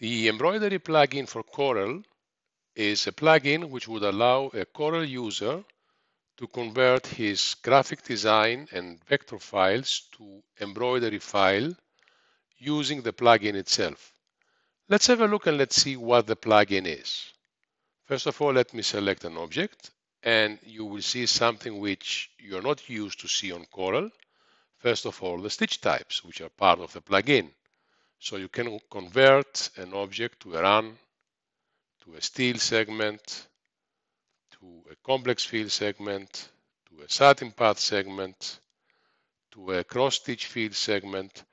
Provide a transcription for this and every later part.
The embroidery plugin for Corel is a plugin which would allow a Corel user to convert his graphic design and vector files to embroidery file using the plugin itself. Let's have a look and let's see what the plugin is. First of all, let me select an object and you will see something which you're not used to see on Corel. First of all, the stitch types, which are part of the plugin. So you can convert an object to a run, to a steel segment, to a complex fill segment, to a satin path segment, to a cross stitch fill segment.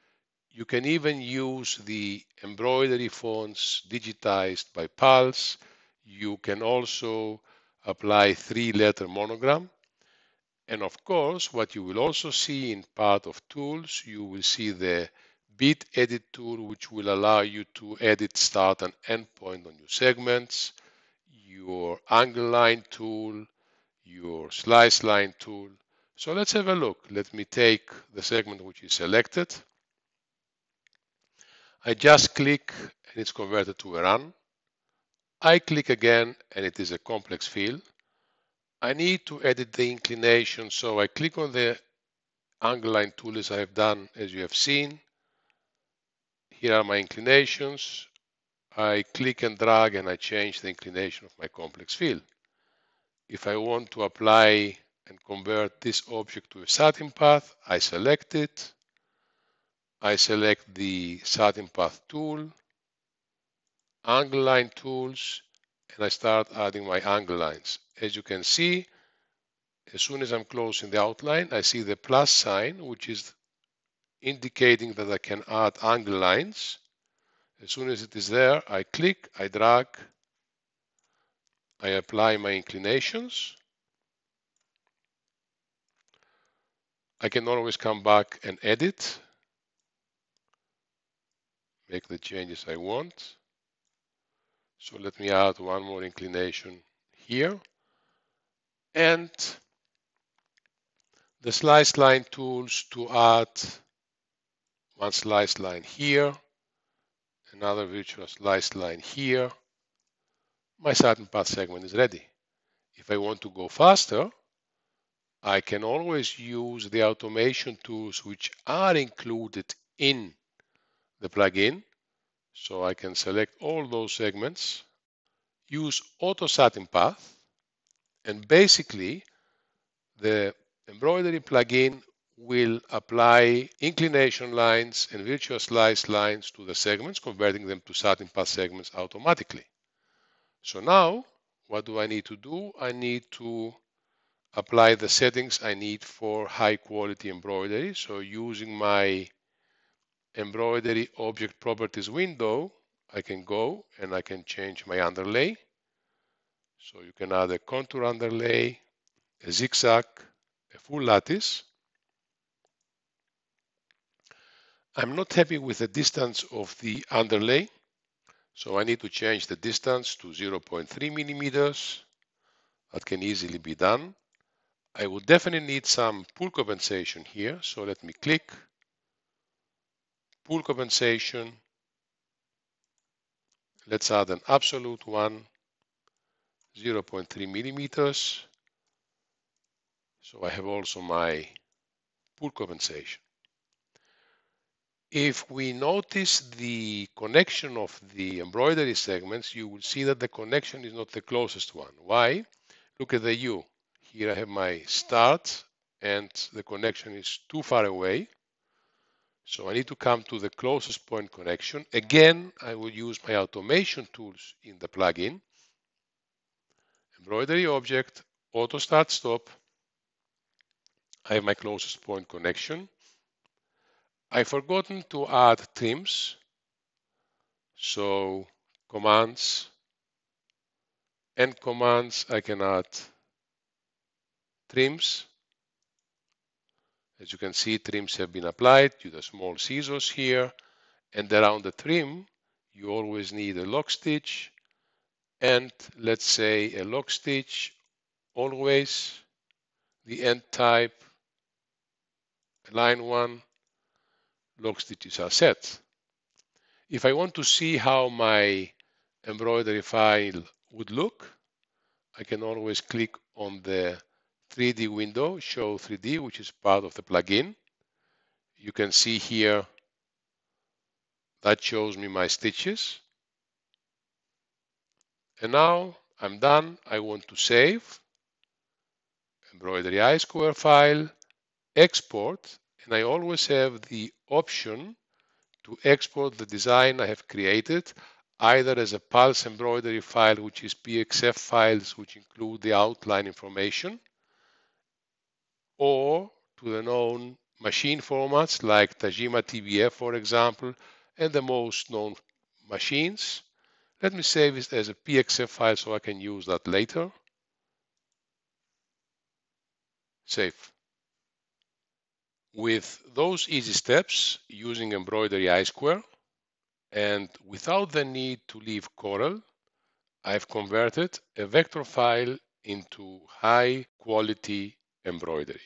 You can even use the embroidery fonts digitized by Pulse. You can also apply three letter monogram. And of course, what you will also see in part of tools, you will see the bit edit tool, which will allow you to edit start and end point on your segments, your angle line tool, your slice line tool. So let's have a look. Let me take the segment which is selected. I just click and it's converted to a run. I click again and it is a complex fill. I need to edit the inclination, so I click on the angle line tool as I have done, as you have seen. Here are my inclinations. I click and drag and I change the inclination of my complex fill. If I want to apply and convert this object to a satin path, I select it. I select the satin path tool, angle line tools, and I start adding my angle lines. As you can see, as soon as I'm closing the outline, I see the plus sign, which is indicating that I can add angle lines. As soon as it is there, I click, I drag, I apply my inclinations. I can always come back and edit, make the changes I want. So let me add one more inclination here. And the slice line tools to add one slice line here, another virtual slice line here. My satin path segment is ready. If I want to go faster, I can always use the automation tools which are included in the plugin. So I can select all those segments, use auto satin path, and basically the embroidery plugin will apply inclination lines and virtual slice lines to the segments, converting them to satin path segments automatically. So now, what do I need to do? I need to apply the settings I need for high quality embroidery. So using my embroidery object properties window, I can go and I can change my underlay. So you can add a contour underlay, a zigzag, a full lattice. I'm not happy with the distance of the underlay, so I need to change the distance to 0.3 millimeters. That can easily be done. I would definitely need some pull compensation here, so let me click, pull compensation. Let's add an absolute one, 0.3 millimeters. So I have also my pull compensation. If we notice the connection of the embroidery segments, you will see that the connection is not the closest one. Why? Look at the U. Here I have my start and the connection is too far away. So I need to come to the closest point connection. Again, I will use my automation tools in the plugin. Embroidery object, auto start stop. I have my closest point connection. I've forgotten to add trims. So commands and commands, I can add trims. As you can see, trims have been applied to the small scissors here. And around the trim, you always need a lock stitch. And let's say a lock stitch, always the end type, line one, lock stitches are set. If I want to see how my embroidery file would look, I can always click on the 3D window, Show 3D, which is part of the plugin. You can see here that shows me my stitches. And now I'm done. I want to save embroidery I square file, export, and I always have the option to export the design I have created either as a pulse embroidery file, which is PXF files, which include the outline information, or to the known machine formats like Tajima TBF, for example, and the most known machines. Let me save it as a PXF file so I can use that later. Save. With those easy steps using embroidery I square, and without the need to leave Corel, I've converted a vector file into high quality embroidery.